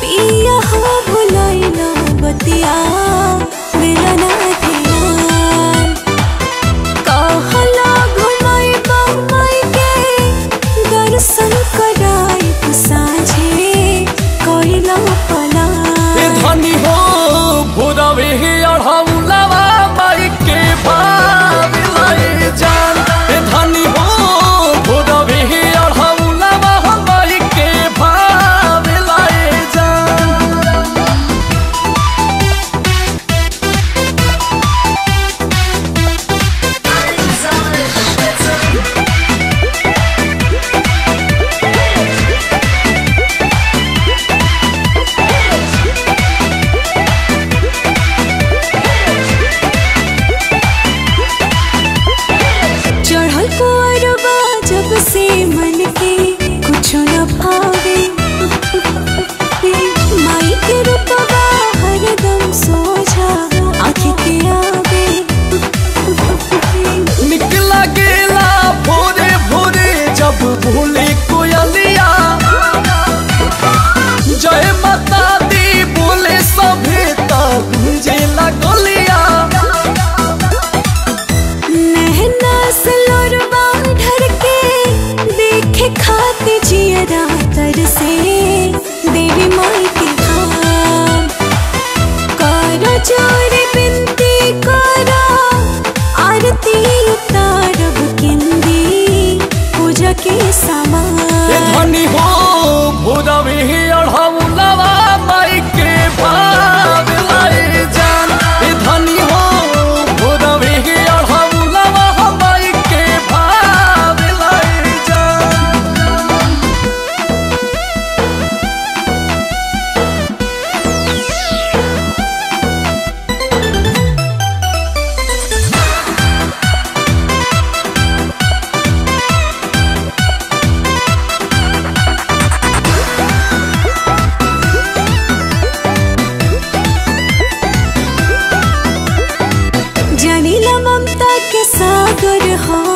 be 后